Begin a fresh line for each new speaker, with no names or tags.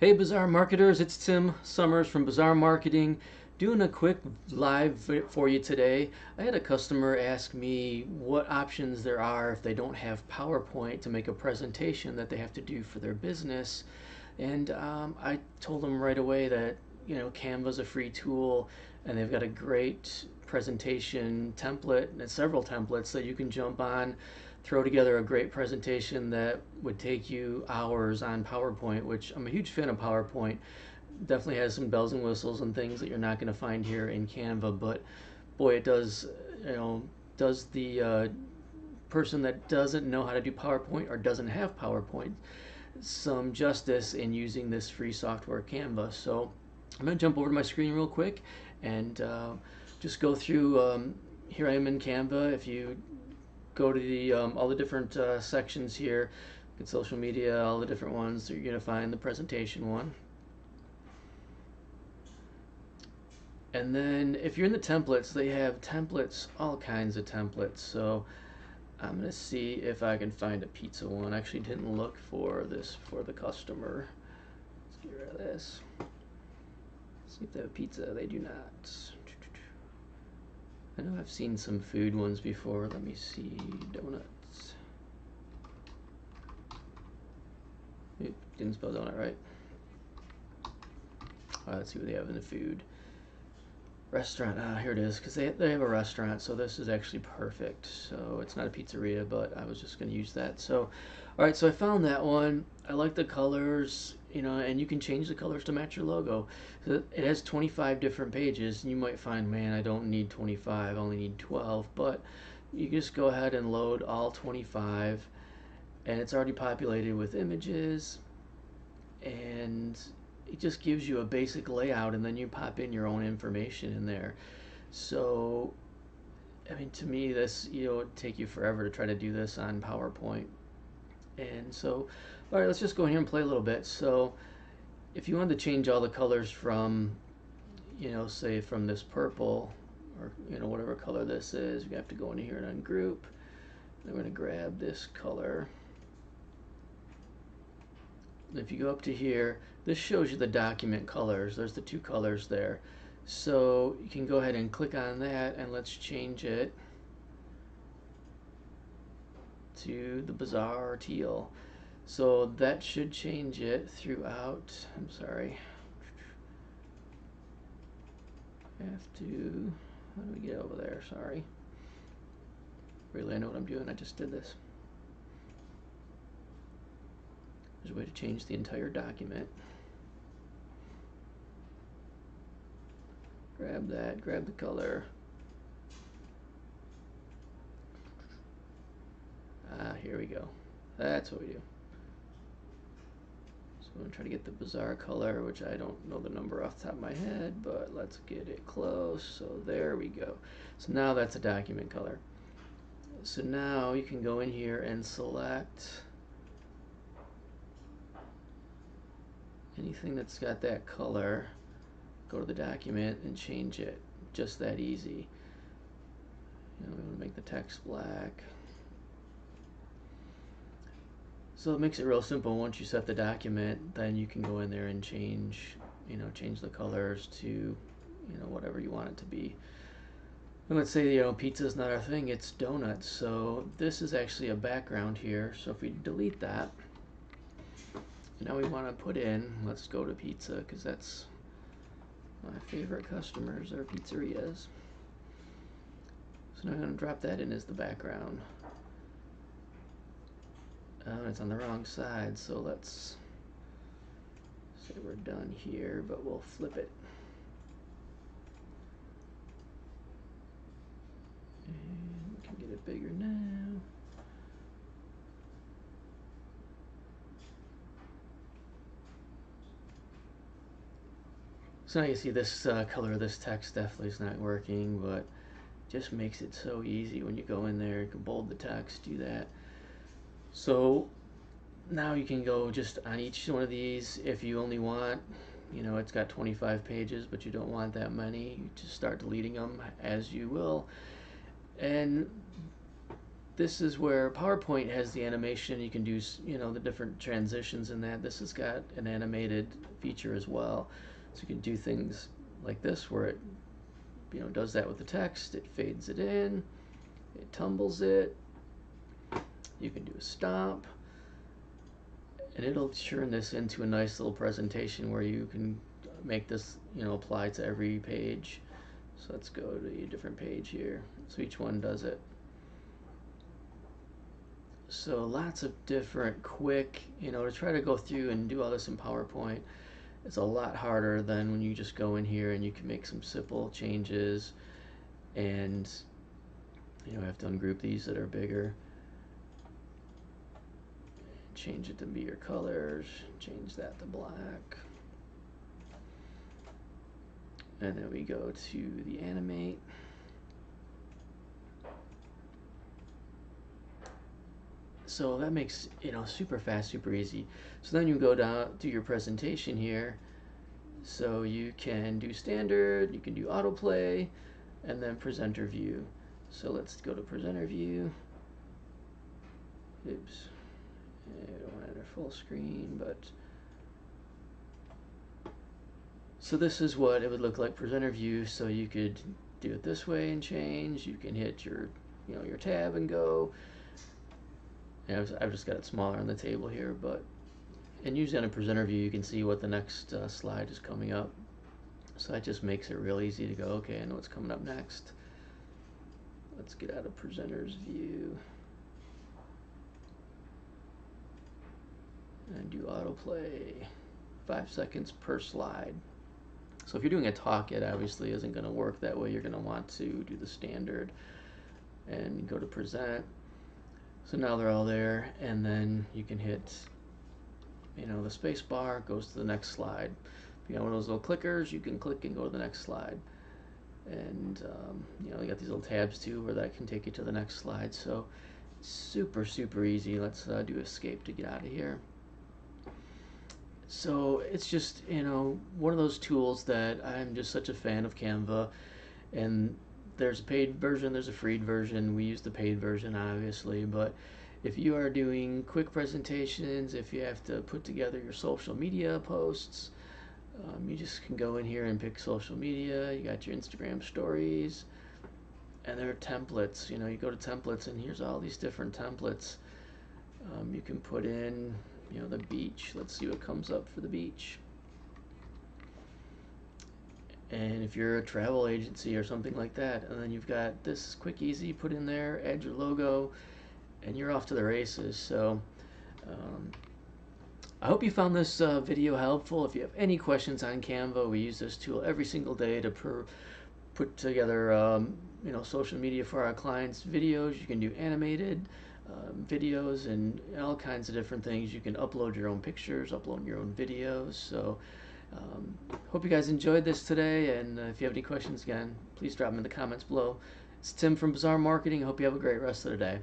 Hey Bizarre marketers, it's Tim Summers from Bizarre Marketing doing a quick live for you today. I had a customer ask me what options there are if they don't have PowerPoint to make a presentation that they have to do for their business. And um, I told them right away that you know Canva's a free tool and they've got a great presentation template and several templates that you can jump on throw together a great presentation that would take you hours on PowerPoint, which I'm a huge fan of PowerPoint. Definitely has some bells and whistles and things that you're not going to find here in Canva, but boy, it does, you know, does the uh, person that doesn't know how to do PowerPoint or doesn't have PowerPoint some justice in using this free software Canva. So I'm going to jump over to my screen real quick and uh, just go through. Um, here I am in Canva. If you go to the um, all the different uh, sections here, get social media, all the different ones. You're gonna find the presentation one. And then if you're in the templates, they have templates, all kinds of templates. So I'm gonna see if I can find a pizza one. I actually didn't look for this for the customer. Let's get rid of this. See if they have pizza. They do not. I know I've seen some food ones before. Let me see. Donuts. Oop, didn't spell donut right. Let's see what they have in the food. Restaurant. Ah, here it is. Because they, they have a restaurant, so this is actually perfect. So it's not a pizzeria, but I was just going to use that. So, all right, so I found that one. I like the colors you know, and you can change the colors to match your logo. So it has 25 different pages, and you might find, man, I don't need 25, I only need 12, but you just go ahead and load all 25, and it's already populated with images, and it just gives you a basic layout, and then you pop in your own information in there. So, I mean, to me, this, you know, would take you forever to try to do this on PowerPoint. And so, all right, let's just go in here and play a little bit. So if you wanted to change all the colors from, you know, say from this purple or, you know, whatever color this is, we have to go in here and ungroup. We're going to grab this color. If you go up to here, this shows you the document colors. There's the two colors there. So you can go ahead and click on that and let's change it to the bizarre teal. So that should change it throughout. I'm sorry. Have to, how do we get over there? Sorry. Really, I know what I'm doing. I just did this. There's a way to change the entire document. Grab that, grab the color. Ah, here we go. That's what we do. So I'm going to try to get the bizarre color, which I don't know the number off the top of my head, but let's get it close. So there we go. So now that's a document color. So now you can go in here and select anything that's got that color, go to the document and change it. Just that easy. You know, we want to make the text black. So it makes it real simple. Once you set the document, then you can go in there and change, you know, change the colors to, you know, whatever you want it to be. And let's say, you know, pizza is not our thing, it's donuts. So this is actually a background here. So if we delete that, now we want to put in, let's go to pizza because that's my favorite customers are pizzerias. So now I'm going to drop that in as the background. Oh, it's on the wrong side, so let's say we're done here, but we'll flip it. And we can get it bigger now. So now you see this uh, color of this text definitely is not working, but just makes it so easy when you go in there, you can bold the text, do that. So now you can go just on each one of these if you only want you know it's got 25 pages but you don't want that many you just start deleting them as you will and this is where PowerPoint has the animation. You can do, you know, the different transitions in that. This has got an animated feature as well. So you can do things like this where it, you know, does that with the text. It fades it in, it tumbles it. You can do a stop. And it'll turn this into a nice little presentation where you can make this, you know, apply to every page. So let's go to a different page here. So each one does it. So lots of different quick, you know, to try to go through and do all this in PowerPoint, it's a lot harder than when you just go in here and you can make some simple changes and, you know, I have to ungroup these that are bigger. Change it to be your colors, change that to black. And then we go to the animate. So that makes, you know, super fast, super easy. So then you go down to your presentation here. So you can do standard, you can do autoplay, and then presenter view. So let's go to presenter view. Oops. I don't want to enter full screen, but so this is what it would look like presenter view. So you could do it this way and change. You can hit your, you know, your tab and go. I've just got it smaller on the table here, but and usually on a presenter view you can see what the next uh, slide is coming up. So that just makes it real easy to go, okay, I know what's coming up next. Let's get out of presenter's view. And do autoplay, five seconds per slide. So if you're doing a talk, it obviously isn't going to work that way. You're going to want to do the standard and go to present. So now they're all there, and then you can hit, you know, the space bar goes to the next slide. If you have one of those little clickers, you can click and go to the next slide. And, um, you know, you got these little tabs too where that can take you to the next slide. So super, super easy. Let's uh, do escape to get out of here. So it's just, you know, one of those tools that I'm just such a fan of Canva. And there's a paid version, there's a free version. We use the paid version, obviously, but if you are doing quick presentations, if you have to put together your social media posts, um, you just can go in here and pick social media. You got your Instagram stories, and there are templates. You know, you go to templates, and here's all these different templates. Um, you can put in, you know, the beach. Let's see what comes up for the beach. And if you're a travel agency or something like that, and then you've got this quick, easy, put in there, add your logo, and you're off to the races. So, um, I hope you found this uh, video helpful. If you have any questions on Canva, we use this tool every single day to per, put together, um, you know, social media for our clients. Videos, you can do animated um, videos and all kinds of different things. You can upload your own pictures, upload your own videos. So. Um, hope you guys enjoyed this today, and uh, if you have any questions, again, please drop them in the comments below. It's Tim from Bizarre Marketing. Hope you have a great rest of the day.